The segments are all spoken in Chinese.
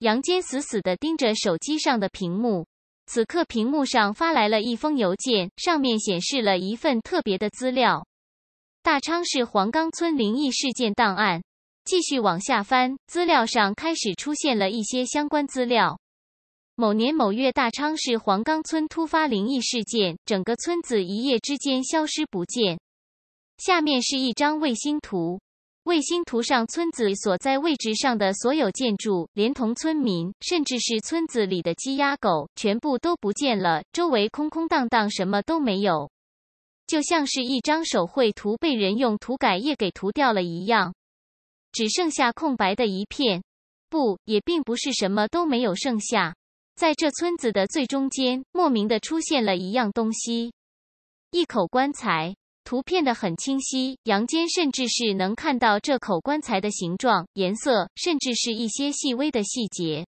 杨坚死死地盯着手机上的屏幕。此刻，屏幕上发来了一封邮件，上面显示了一份特别的资料：大昌市黄冈村灵异事件档案。继续往下翻，资料上开始出现了一些相关资料。某年某月，大昌市黄冈村突发灵异事件，整个村子一夜之间消失不见。下面是一张卫星图。卫星图上，村子所在位置上的所有建筑，连同村民，甚至是村子里的鸡鸭狗，全部都不见了。周围空空荡荡，什么都没有，就像是一张手绘图被人用涂改液给涂掉了一样，只剩下空白的一片。不，也并不是什么都没有剩下，在这村子的最中间，莫名的出现了一样东西，一口棺材。图片的很清晰，杨坚甚至是能看到这口棺材的形状、颜色，甚至是一些细微的细节。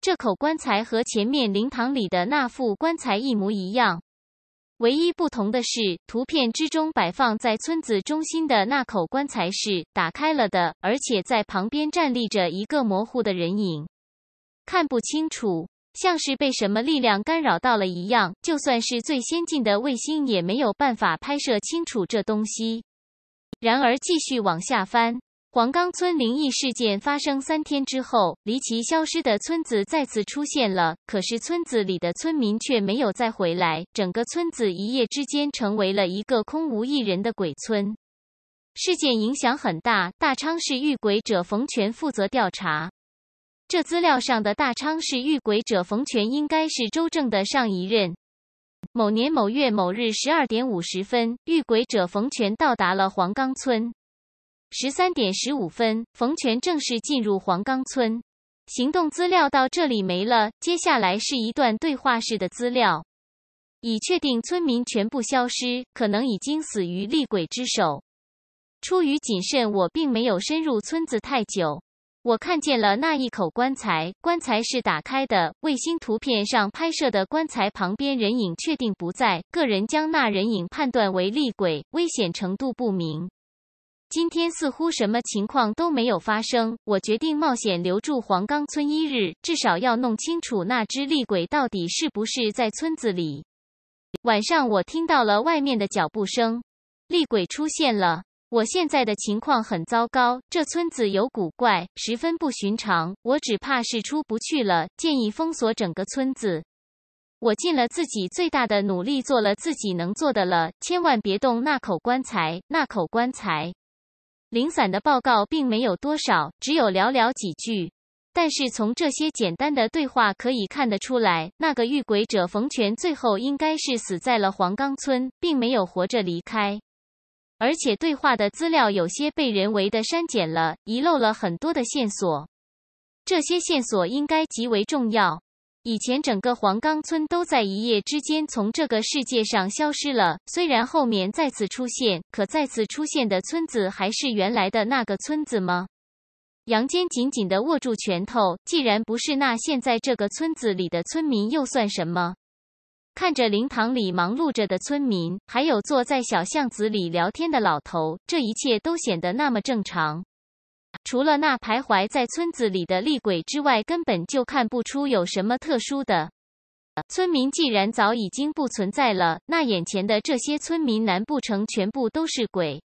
这口棺材和前面灵堂里的那副棺材一模一样，唯一不同的是，图片之中摆放在村子中心的那口棺材是打开了的，而且在旁边站立着一个模糊的人影，看不清楚。像是被什么力量干扰到了一样，就算是最先进的卫星也没有办法拍摄清楚这东西。然而，继续往下翻，黄冈村灵异事件发生三天之后，离奇消失的村子再次出现了，可是村子里的村民却没有再回来，整个村子一夜之间成为了一个空无一人的鬼村。事件影响很大，大昌市遇鬼者冯全负责调查。这资料上的大昌市遇鬼者冯全应该是周正的上一任。某年某月某日十二点五十分，遇鬼者冯全到达了黄冈村。十三点十五分，冯全正式进入黄冈村。行动资料到这里没了，接下来是一段对话式的资料，已确定村民全部消失，可能已经死于厉鬼之手。出于谨慎，我并没有深入村子太久。我看见了那一口棺材，棺材是打开的。卫星图片上拍摄的棺材旁边人影确定不在，个人将那人影判断为厉鬼，危险程度不明。今天似乎什么情况都没有发生，我决定冒险留住黄冈村一日，至少要弄清楚那只厉鬼到底是不是在村子里。晚上我听到了外面的脚步声，厉鬼出现了。我现在的情况很糟糕，这村子有古怪，十分不寻常。我只怕是出不去了，建议封锁整个村子。我尽了自己最大的努力，做了自己能做的了，千万别动那口棺材，那口棺材。零散的报告并没有多少，只有寥寥几句。但是从这些简单的对话可以看得出来，那个遇鬼者冯全最后应该是死在了黄冈村，并没有活着离开。而且对话的资料有些被人为的删减了，遗漏了很多的线索。这些线索应该极为重要。以前整个黄冈村都在一夜之间从这个世界上消失了，虽然后面再次出现，可再次出现的村子还是原来的那个村子吗？杨坚紧紧地握住拳头，既然不是，那现在这个村子里的村民又算什么？看着灵堂里忙碌着的村民，还有坐在小巷子里聊天的老头，这一切都显得那么正常。除了那徘徊在村子里的厉鬼之外，根本就看不出有什么特殊的。村民既然早已经不存在了，那眼前的这些村民难不成全部都是鬼？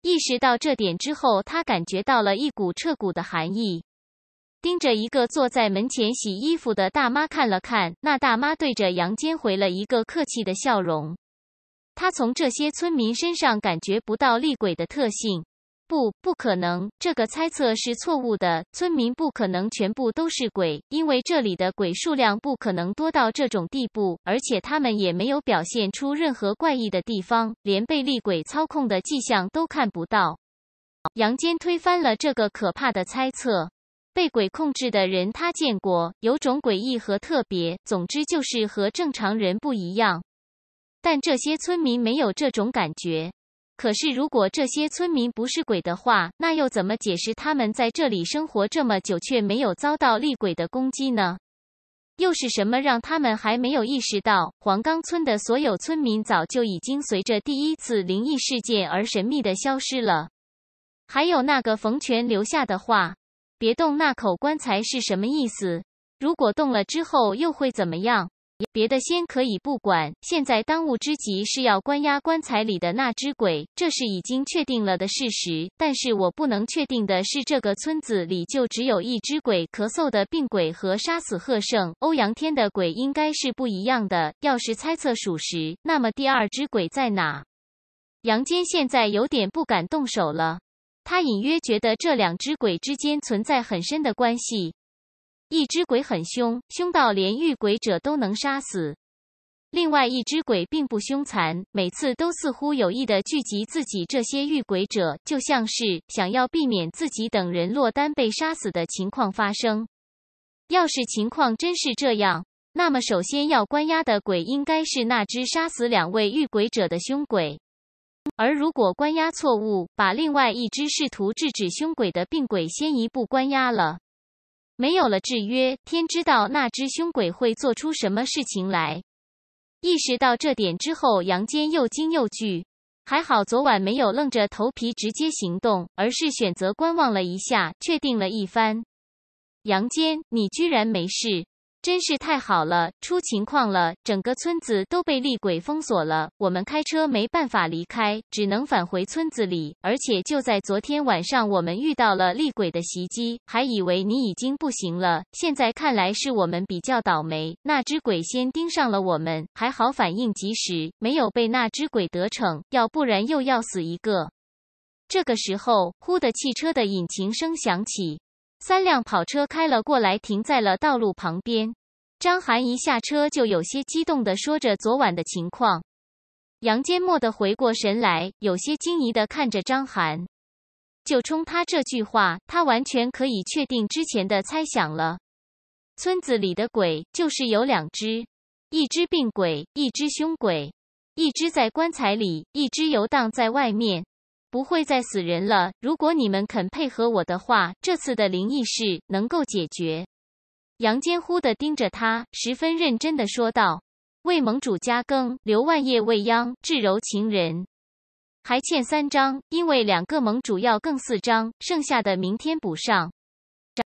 意识到这点之后，他感觉到了一股彻骨的寒意。盯着一个坐在门前洗衣服的大妈看了看，那大妈对着杨坚回了一个客气的笑容。他从这些村民身上感觉不到厉鬼的特性，不，不可能，这个猜测是错误的。村民不可能全部都是鬼，因为这里的鬼数量不可能多到这种地步，而且他们也没有表现出任何怪异的地方，连被厉鬼操控的迹象都看不到。杨坚推翻了这个可怕的猜测。被鬼控制的人，他见过，有种诡异和特别，总之就是和正常人不一样。但这些村民没有这种感觉。可是，如果这些村民不是鬼的话，那又怎么解释他们在这里生活这么久却没有遭到厉鬼的攻击呢？又是什么让他们还没有意识到，黄冈村的所有村民早就已经随着第一次灵异事件而神秘的消失了？还有那个冯全留下的话。别动那口棺材是什么意思？如果动了之后又会怎么样？别的先可以不管，现在当务之急是要关押棺材里的那只鬼，这是已经确定了的事实。但是我不能确定的是，这个村子里就只有一只鬼，咳嗽的病鬼和杀死贺胜、欧阳天的鬼应该是不一样的。要是猜测属实，那么第二只鬼在哪？杨坚现在有点不敢动手了，他隐约觉得这两只鬼之间存在很深的关系。一只鬼很凶，凶到连遇鬼者都能杀死；另外一只鬼并不凶残，每次都似乎有意的聚集自己这些遇鬼者，就像是想要避免自己等人落单被杀死的情况发生。要是情况真是这样，那么首先要关押的鬼应该是那只杀死两位遇鬼者的凶鬼。而如果关押错误，把另外一只试图制止凶鬼的病鬼先一步关押了。没有了制约，天知道那只凶鬼会做出什么事情来。意识到这点之后，杨坚又惊又惧。还好昨晚没有愣着头皮直接行动，而是选择观望了一下，确定了一番。杨坚，你居然没事。真是太好了，出情况了，整个村子都被厉鬼封锁了，我们开车没办法离开，只能返回村子里。而且就在昨天晚上，我们遇到了厉鬼的袭击，还以为你已经不行了。现在看来是我们比较倒霉，那只鬼先盯上了我们，还好反应及时，没有被那只鬼得逞，要不然又要死一个。这个时候，呼的汽车的引擎声响起。三辆跑车开了过来，停在了道路旁边。张涵一下车就有些激动的说着昨晚的情况。杨坚蓦地回过神来，有些惊疑的看着张涵。就冲他这句话，他完全可以确定之前的猜想了。村子里的鬼就是有两只，一只病鬼，一只凶鬼，一只在棺材里，一只游荡在外面。不会再死人了。如果你们肯配合我的话，这次的灵异事能够解决。杨坚忽地盯着他，十分认真地说道：“为盟主加更，刘万叶未央，至柔情人，还欠三张，因为两个盟主要更四张，剩下的明天补上。”